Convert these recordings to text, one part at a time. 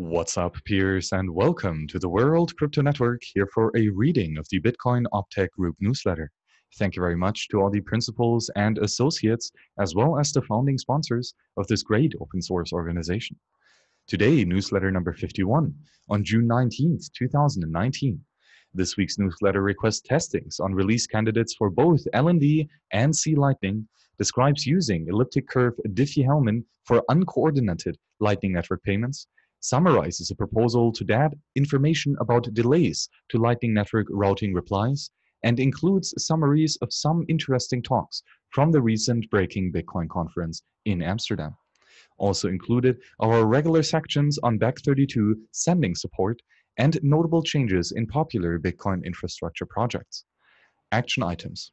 What's up, peers, and welcome to the World Crypto Network here for a reading of the Bitcoin Optech Group newsletter. Thank you very much to all the principals and associates, as well as the founding sponsors of this great open source organization. Today, newsletter number 51 on June 19th, 2019. This week's newsletter requests testings on release candidates for both LND and C Lightning, describes using elliptic curve Diffie-Hellman for uncoordinated Lightning Network payments, summarizes a proposal to add information about delays to Lightning Network routing replies, and includes summaries of some interesting talks from the recent Breaking Bitcoin conference in Amsterdam. Also included are our regular sections on Bech32 sending support and notable changes in popular Bitcoin infrastructure projects. Action items.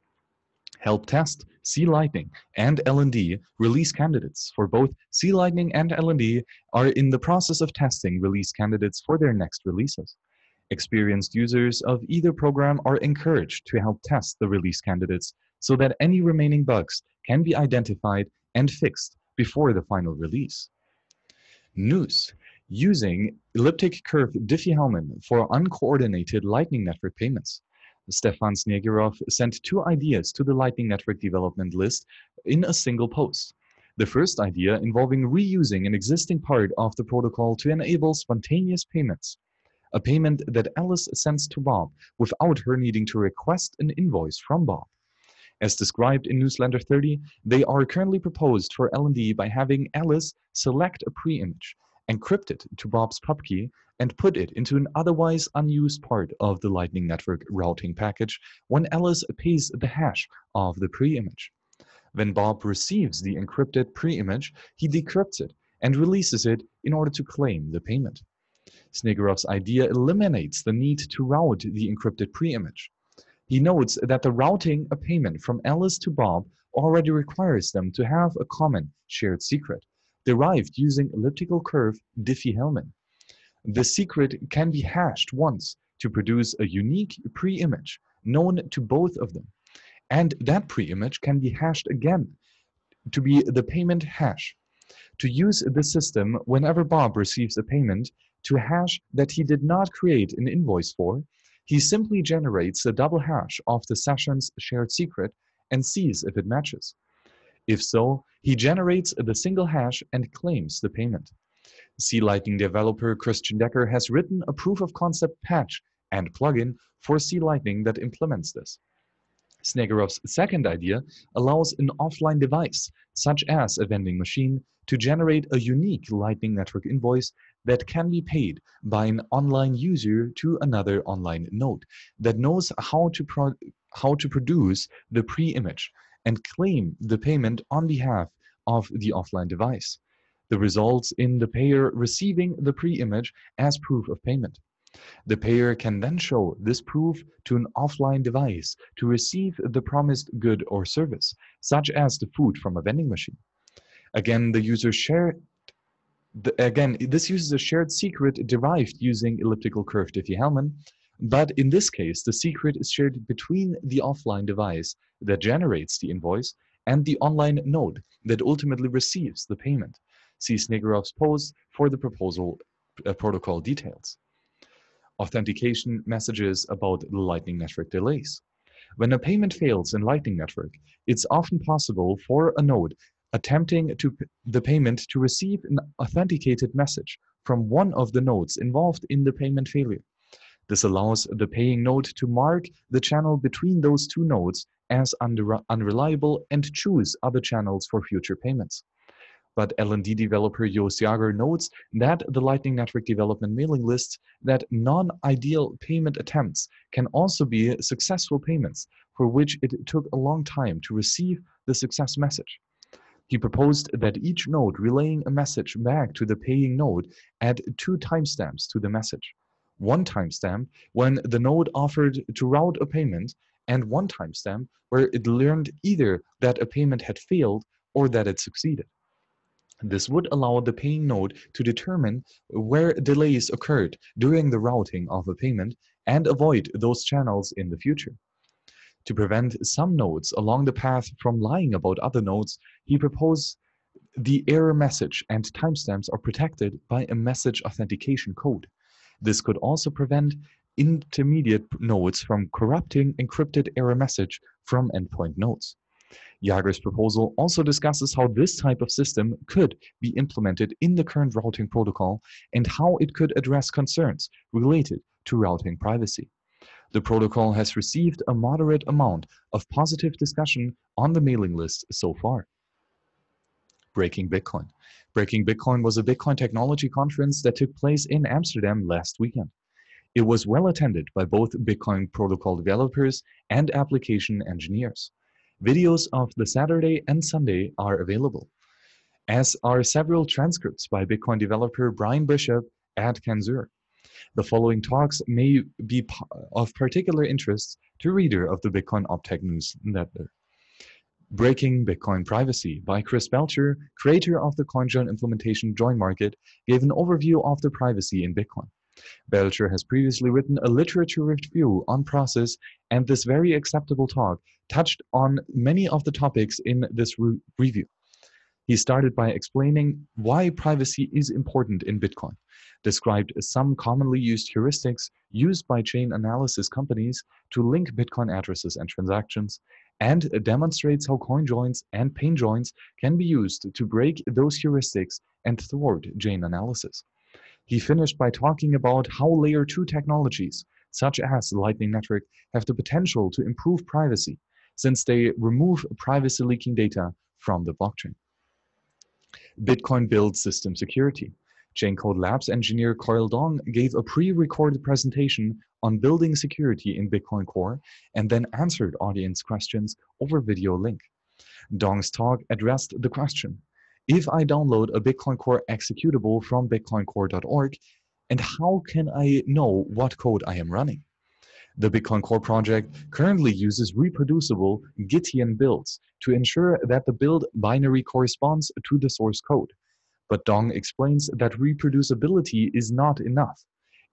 Help test C Lightning and LND release candidates for both C Lightning and LND are in the process of testing release candidates for their next releases. Experienced users of either program are encouraged to help test the release candidates so that any remaining bugs can be identified and fixed before the final release. News using elliptic curve Diffie-Hellman for uncoordinated Lightning Network payments. Stefan Snigirev sent two ideas to the Lightning Network development list in a single post. The first idea involving reusing an existing part of the protocol to enable spontaneous payments, a payment that Alice sends to Bob without her needing to request an invoice from Bob. As described in Newsletter 30, they are currently proposed for LND by having Alice select a pre-image, encrypt it to Bob's pubkey, and put it into an otherwise unused part of the Lightning Network routing package when Alice pays the hash of the pre-image. When Bob receives the encrypted pre-image, he decrypts it and releases it in order to claim the payment. Snigirev's idea eliminates the need to route the encrypted pre-image. He notes that the routing a payment from Alice to Bob already requires them to have a common shared secret, derived using elliptical curve Diffie-Hellman. The secret can be hashed once to produce a unique pre-image known to both of them. And that pre-image can be hashed again to be the payment hash. To use this system, whenever Bob receives a payment to hash that he did not create an invoice for, he simply generates a double hash of the session's shared secret and sees if it matches. If so, he generates the single hash and claims the payment. C Lightning developer Christian Decker has written a proof of concept patch and plugin for C Lightning that implements this. Snigirev's second idea allows an offline device, such as a vending machine, to generate a unique Lightning Network invoice that can be paid by an online user to another online node that knows how to, how to produce the pre-image and claim the payment on behalf of the offline device. The results in the payer receiving the pre-image as proof of payment. The payer can then show this proof to an offline device to receive the promised good or service, such as the food from a vending machine. Again, the user share the, again, this uses a shared secret derived using elliptical curve Diffie-Hellman, but in this case, the secret is shared between the offline device that generates the invoice and the online node that ultimately receives the payment. See Snigirev's post for the proposal uh, protocol details authentication messages about the Lightning Network delays. When a payment fails in Lightning Network, it's often possible for a node attempting to the payment to receive an authenticated message from one of the nodes involved in the payment failure. This allows the paying node to mark the channel between those two nodes as unreliable and choose other channels for future payments but LND developer Joost Jager notes that the Lightning Network development mailing lists that non-ideal payment attempts can also be successful payments for which it took a long time to receive the success message. He proposed that each node relaying a message back to the paying node add two timestamps to the message. One timestamp when the node offered to route a payment and one timestamp where it learned either that a payment had failed or that it succeeded. This would allow the paying node to determine where delays occurred during the routing of a payment and avoid those channels in the future. To prevent some nodes along the path from lying about other nodes, he proposed the error message and timestamps are protected by a message authentication code. This could also prevent intermediate nodes from corrupting encrypted error message from endpoint nodes. Jager's proposal also discusses how this type of system could be implemented in the current routing protocol and how it could address concerns related to routing privacy. The protocol has received a moderate amount of positive discussion on the mailing list so far. Breaking Bitcoin. Breaking Bitcoin was a Bitcoin technology conference that took place in Amsterdam last weekend. It was well attended by both Bitcoin protocol developers and application engineers. Videos of the Saturday and Sunday are available, as are several transcripts by Bitcoin developer Bryan Bishop at Kanzure. The following talks may be of particular interest to reader of the Bitcoin Optech newsletter. Breaking Bitcoin Privacy by Chris Belcher, creator of the CoinJoin implementation JoinMarket, gave an overview of the privacy in Bitcoin. Belcher has previously written a literature review on process, and this very acceptable talk touched on many of the topics in this re review. He started by explaining why privacy is important in Bitcoin, described some commonly used heuristics used by chain analysis companies to link Bitcoin addresses and transactions, and demonstrates how coin joins and pain joins can be used to break those heuristics and thwart chain analysis. He finished by talking about how layer 2 technologies, such as Lightning Network, have the potential to improve privacy since they remove privacy leaking data from the blockchain. Bitcoin builds system security. Chaincode Labs engineer Carl Dong gave a pre-recorded presentation on building security in Bitcoin Core and then answered audience questions over video link. Dong's talk addressed the question, if I download a Bitcoin Core executable from bitcoincore.org, and how can I know what code I am running? The Bitcoin Core project currently uses reproducible Gitian builds to ensure that the build binary corresponds to the source code. But Dong explains that reproducibility is not enough.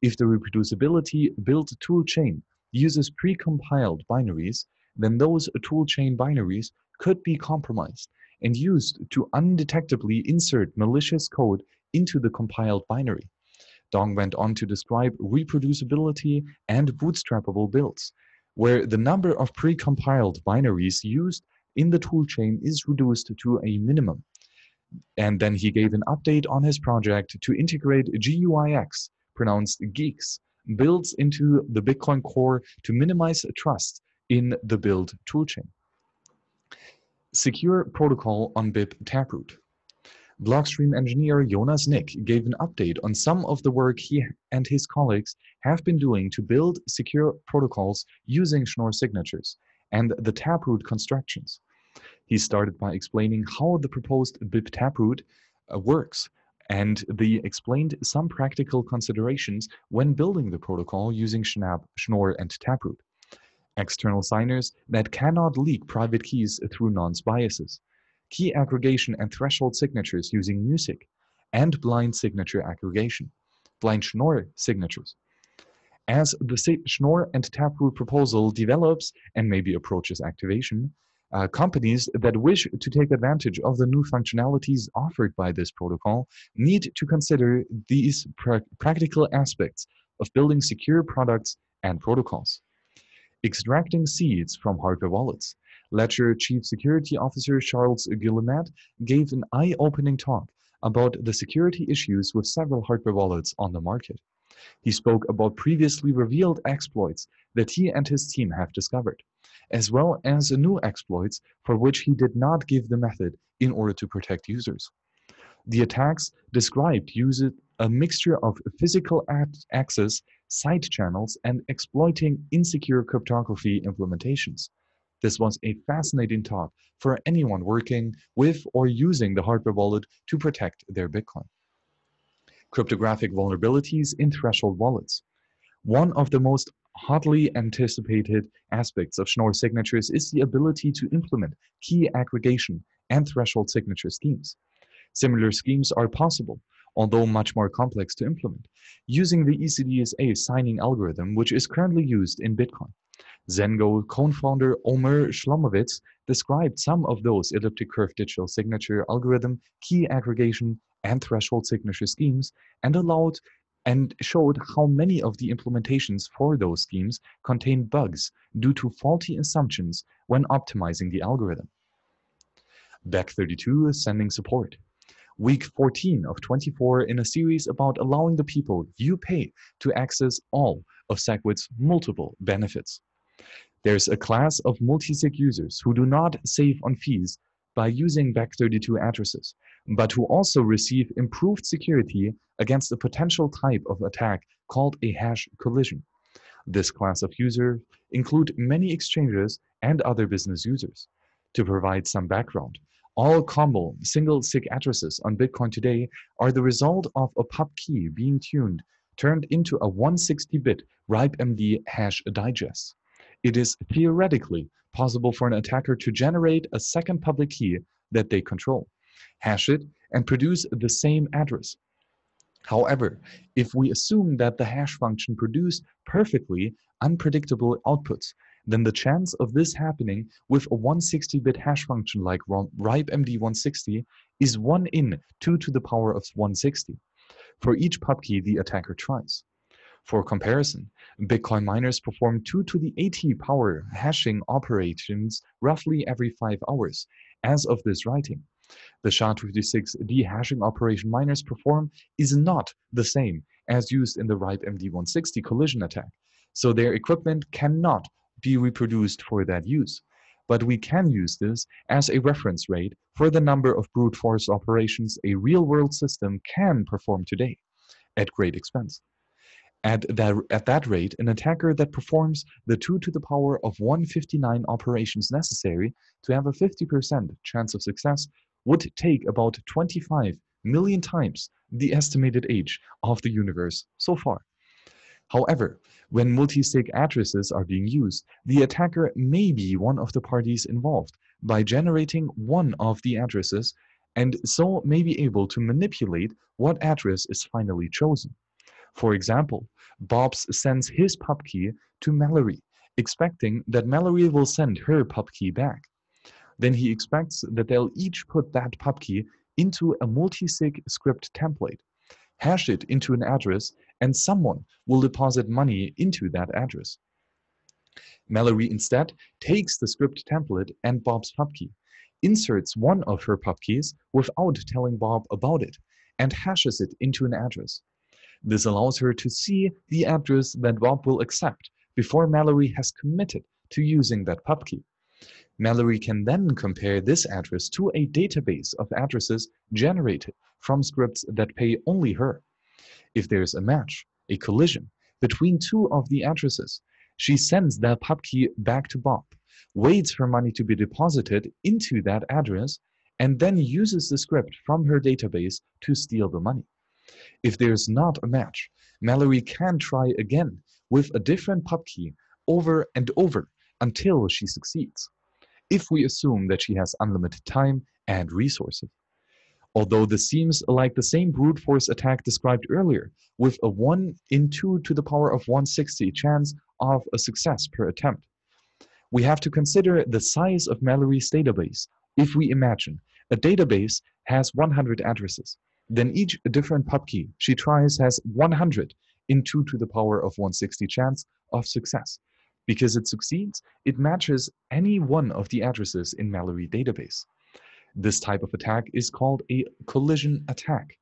If the reproducibility build toolchain uses precompiled binaries, then those toolchain binaries could be compromised and used to undetectably insert malicious code into the compiled binary. Dong went on to describe reproducibility and bootstrappable builds, where the number of precompiled binaries used in the toolchain is reduced to a minimum. And then he gave an update on his project to integrate GUIX, pronounced geeks, builds into the Bitcoin core to minimize trust in the build toolchain. Secure protocol on BIP Taproot. Blockstream engineer Jonas Nick gave an update on some of the work he and his colleagues have been doing to build secure protocols using Schnorr signatures and the Taproot constructions. He started by explaining how the proposed BIP Taproot uh, works and the explained some practical considerations when building the protocol using Schnapp, Schnorr, and Taproot external signers that cannot leak private keys through nonce biases, key aggregation and threshold signatures using MuSig, and blind signature aggregation, blind Schnorr signatures. As the Schnorr and Taproot proposal develops and maybe approaches activation, uh, companies that wish to take advantage of the new functionalities offered by this protocol need to consider these pra practical aspects of building secure products and protocols. Extracting seeds from hardware wallets. Ledger Chief Security Officer Charles Guillemet gave an eye-opening talk about the security issues with several hardware wallets on the market. He spoke about previously revealed exploits that he and his team have discovered, as well as new exploits for which he did not give the method in order to protect users. The attacks described use a mixture of physical access side channels, and exploiting insecure cryptography implementations. This was a fascinating talk for anyone working with or using the hardware wallet to protect their Bitcoin. Cryptographic vulnerabilities in threshold wallets. One of the most hotly anticipated aspects of Schnorr signatures is the ability to implement key aggregation and threshold signature schemes. Similar schemes are possible, although much more complex to implement, using the ECDSA signing algorithm, which is currently used in Bitcoin. Zengo co-founder Omer Shlomovits described some of those elliptic curve digital signature algorithm, key aggregation, and threshold signature schemes, and allowed and showed how many of the implementations for those schemes contain bugs due to faulty assumptions when optimizing the algorithm. Bech32 is sending support. Week 14 of 24 in a series about allowing the people you pay to access all of SegWit's multiple benefits. There's a class of multi-sig users who do not save on fees by using Bech32 addresses, but who also receive improved security against a potential type of attack called a hash collision. This class of users include many exchanges and other business users. To provide some background, all combo single sig addresses on Bitcoin today are the result of a pub key being tuned, turned into a 160-bit RIPE-MD hash digest. It is theoretically possible for an attacker to generate a second public key that they control, hash it, and produce the same address. However, if we assume that the hash function produced perfectly unpredictable outputs, then the chance of this happening with a 160-bit hash function like RIPE-MD160 is 1 in 2 to the power of 160 for each pub key the attacker tries. For comparison, Bitcoin miners perform 2 to the 80 power hashing operations roughly every 5 hours as of this writing. The SHA-256d hashing operation miners perform is not the same as used in the RIPE-MD160 collision attack, so their equipment cannot be reproduced for that use. But we can use this as a reference rate for the number of brute force operations a real-world system can perform today at great expense. At that, at that rate, an attacker that performs the 2 to the power of 159 operations necessary to have a 50% chance of success would take about 25 million times the estimated age of the universe so far. However, when multi-sig addresses are being used, the attacker may be one of the parties involved by generating one of the addresses and so may be able to manipulate what address is finally chosen. For example, Bobs sends his pub key to Mallory, expecting that Mallory will send her pub key back. Then he expects that they'll each put that pub key into a multi-sig script template, hash it into an address, and someone will deposit money into that address. Mallory instead takes the script template and Bob's pub key, inserts one of her pub keys without telling Bob about it, and hashes it into an address. This allows her to see the address that Bob will accept before Mallory has committed to using that pub key. Mallory can then compare this address to a database of addresses generated from scripts that pay only her. If there's a match, a collision, between two of the addresses, she sends that pub key back to Bob, waits for money to be deposited into that address, and then uses the script from her database to steal the money. If there's not a match, Mallory can try again with a different pub key over and over until she succeeds, if we assume that she has unlimited time and resources. Although this seems like the same brute force attack described earlier, with a 1 in 2 to the power of 160 chance of a success per attempt. We have to consider the size of Mallory's database. If we imagine a database has 100 addresses, then each different pub key she tries has 100 in 2 to the power of 160 chance of success. Because it succeeds, it matches any one of the addresses in Mallory database. This type of attack is called a collision attack.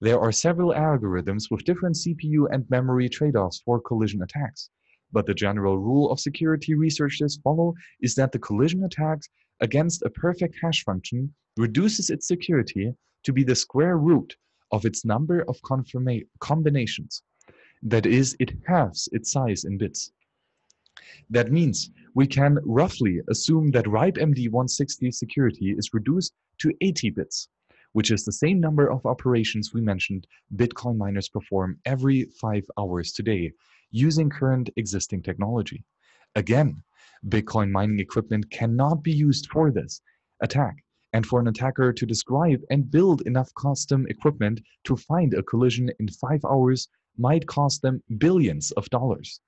There are several algorithms with different CPU and memory trade-offs for collision attacks. But the general rule of security researchers follow is that the collision attack against a perfect hash function reduces its security to be the square root of its number of combinations. That is, it halves its size in bits. That means we can roughly assume that RIPE-MD 160 security is reduced to 80 bits, which is the same number of operations we mentioned Bitcoin miners perform every five hours today using current existing technology. Again, Bitcoin mining equipment cannot be used for this attack and for an attacker to describe and build enough custom equipment to find a collision in five hours might cost them billions of dollars.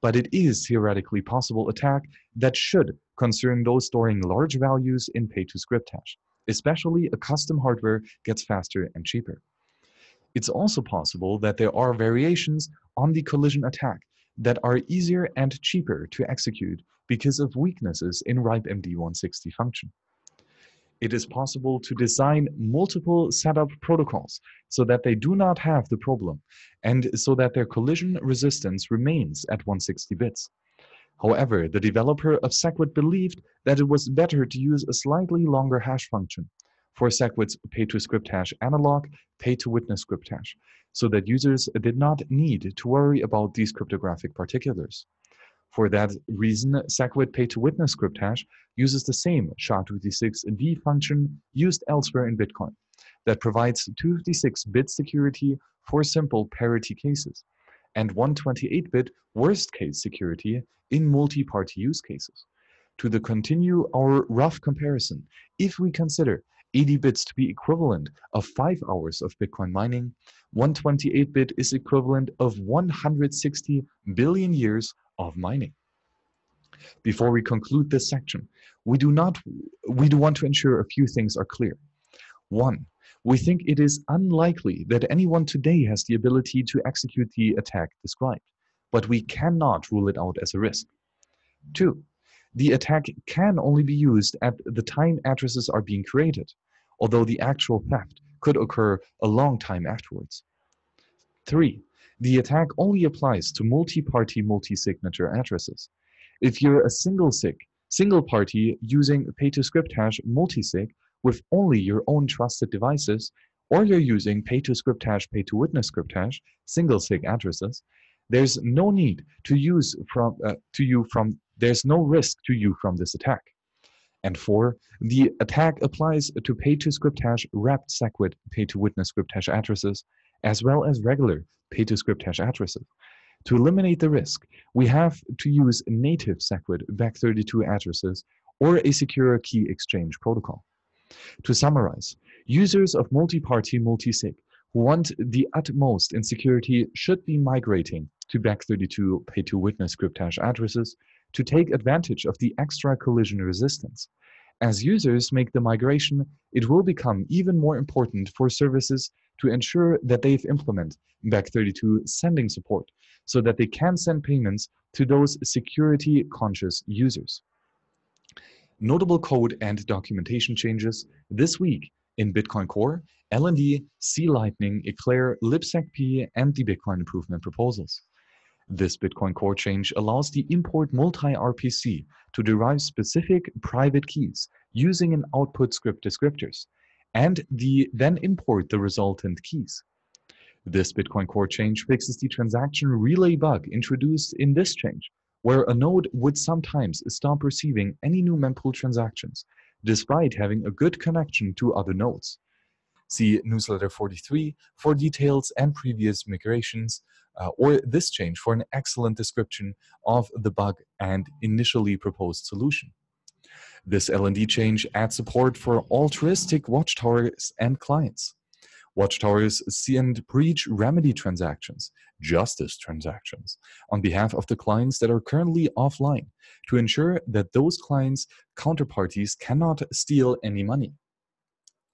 but it is theoretically possible attack that should concern those storing large values in pay-to-script hash. Especially a custom hardware gets faster and cheaper. It's also possible that there are variations on the collision attack that are easier and cheaper to execute because of weaknesses in RIPE-MD 160 function. It is possible to design multiple setup protocols so that they do not have the problem and so that their collision resistance remains at 160 bits. However, the developer of SegWit believed that it was better to use a slightly longer hash function for SegWit's pay-to-script hash analog pay-to-witness script hash, so that users did not need to worry about these cryptographic particulars. For that reason, SegWit pay-to-witness script hash uses the same SHA-256-D function used elsewhere in Bitcoin that provides 256-bit security for simple parity cases and 128-bit worst-case security in multi-party use cases. To the continue our rough comparison, if we consider 80 bits to be equivalent of 5 hours of Bitcoin mining, 128-bit is equivalent of 160 billion years of mining. Before we conclude this section, we do not we do want to ensure a few things are clear. One, we think it is unlikely that anyone today has the ability to execute the attack described but we cannot rule it out as a risk. Two, the attack can only be used at the time addresses are being created, although the actual theft could occur a long time afterwards. Three, the attack only applies to multi-party multi-signature addresses. If you're a single sig, single party using pay-to-script hash multi-sig with only your own trusted devices, or you're using pay-to-script hash pay-to-witness script hash single sig addresses, there's no need to use from uh, to you from there's no risk to you from this attack. And four, the attack applies to pay-to-script hash wrapped SegWit pay-to-witness script hash addresses, as well as regular pay-to-script hash addresses. To eliminate the risk, we have to use native SegWit Bech32 addresses or a secure key exchange protocol. To summarize, users of multi-party multi-sig who want the utmost in security should be migrating to Bech32 pay-to-witness script hash addresses to take advantage of the extra collision resistance. As users make the migration, it will become even more important for services to ensure that they've implemented Bech32 sending support so that they can send payments to those security conscious users. Notable code and documentation changes this week in Bitcoin Core, LND, C Lightning, Eclair, LibSecP, and the Bitcoin improvement proposals. This Bitcoin core change allows the import multi-RPC to derive specific private keys using an output script descriptors, and the, then import the resultant keys. This Bitcoin core change fixes the transaction relay bug introduced in this change, where a node would sometimes stop receiving any new mempool transactions, despite having a good connection to other nodes. See newsletter 43 for details and previous migrations uh, or this change for an excellent description of the bug and initially proposed solution. This LND change adds support for altruistic watchtowers and clients. Watchtowers send breach remedy transactions, justice transactions, on behalf of the clients that are currently offline to ensure that those clients' counterparties cannot steal any money.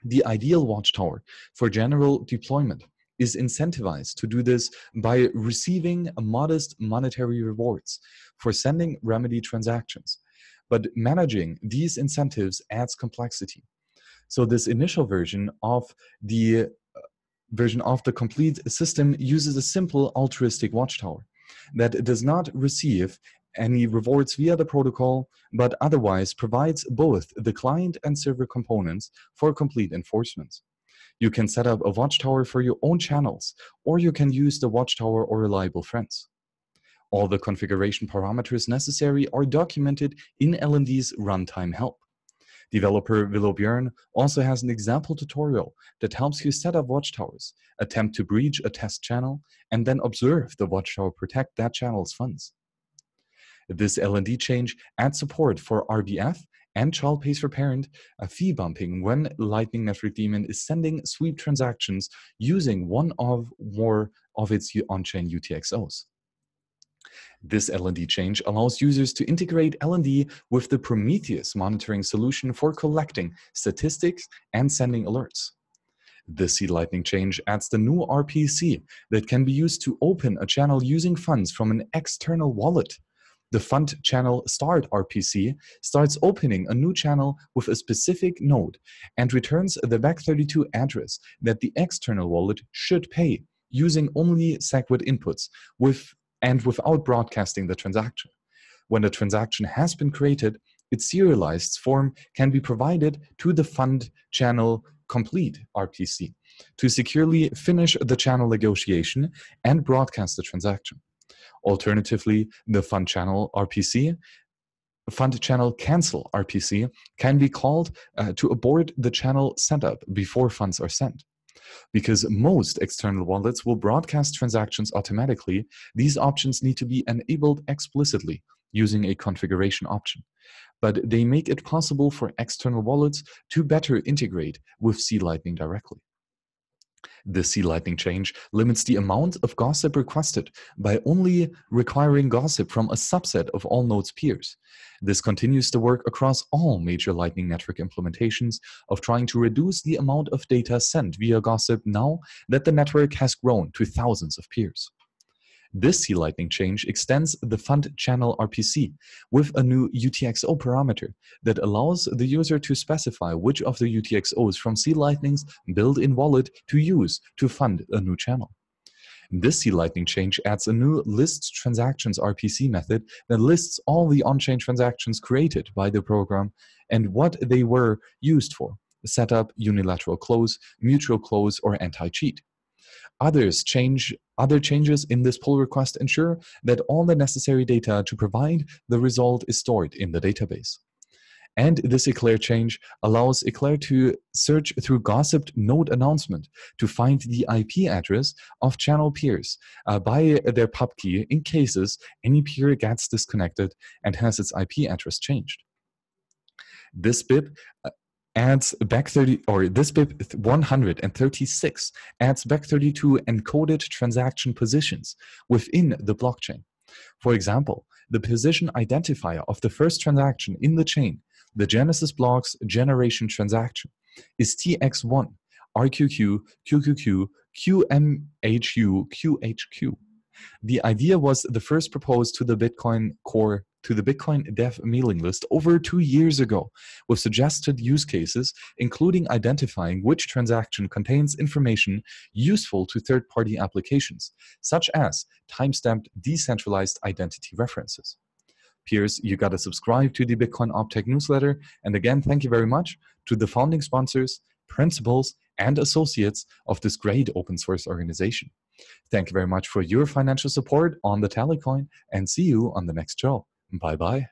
The ideal watchtower for general deployment is incentivized to do this by receiving modest monetary rewards for sending remedy transactions. But managing these incentives adds complexity. So this initial version of the uh, version of the complete system uses a simple altruistic watchtower that does not receive any rewards via the protocol, but otherwise provides both the client and server components for complete enforcement. You can set up a watchtower for your own channels, or you can use the watchtower or reliable friends. All the configuration parameters necessary are documented in LND's runtime help. Developer Will O'Beirne also has an example tutorial that helps you set up watchtowers, attempt to breach a test channel, and then observe the watchtower protect that channel's funds. This LND change adds support for RBF and child pays for parent a fee bumping when Lightning Network Daemon is sending sweep transactions using one of more of its on-chain UTXOs. This LND change allows users to integrate LND with the Prometheus monitoring solution for collecting statistics and sending alerts. The C Lightning change adds the new RPC that can be used to open a channel using funds from an external wallet. The fund channel start RPC starts opening a new channel with a specific node and returns the Bech32 address that the external wallet should pay using only SegWit inputs with and without broadcasting the transaction. When the transaction has been created, its serialized form can be provided to the fund channel complete RPC to securely finish the channel negotiation and broadcast the transaction. Alternatively, the fund channel RPC fund channel cancel RPC can be called uh, to abort the channel setup before funds are sent. Because most external wallets will broadcast transactions automatically, these options need to be enabled explicitly using a configuration option. But they make it possible for external wallets to better integrate with C Lightning directly. The C Lightning change limits the amount of gossip requested by only requiring gossip from a subset of all nodes peers. This continues to work across all major Lightning Network implementations of trying to reduce the amount of data sent via gossip now that the network has grown to thousands of peers. This C Lightning change extends the fund channel RPC with a new UTXO parameter that allows the user to specify which of the UTXOs from C Lightning's built-in wallet to use to fund a new channel. This C Lightning change adds a new list transactions RPC method that lists all the on-chain transactions created by the program and what they were used for, setup, unilateral close, mutual close, or anti-cheat. Others change other changes in this pull request ensure that all the necessary data to provide the result is stored in the database. And this Eclair change allows Eclair to search through gossiped node announcement to find the IP address of channel peers uh, by their pub key in cases any peer gets disconnected and has its IP address changed. This BIP adds back 30 or this BIP 136 adds Bech32 encoded transaction positions within the blockchain. For example, the position identifier of the first transaction in the chain, the Genesis blocks generation transaction, is TX1, RQQ, QQQ, QMHU, QHQ. The idea was the first proposed to the Bitcoin Core to the Bitcoin Dev mailing list over two years ago with suggested use cases, including identifying which transaction contains information useful to third party applications, such as timestamped decentralized identity references. Peers, you got to subscribe to the Bitcoin Optech newsletter. And again, thank you very much to the founding sponsors, principals, and associates of this great open source organization. Thank you very much for your financial support on the Tallycoin and see you on the next show. Bye bye.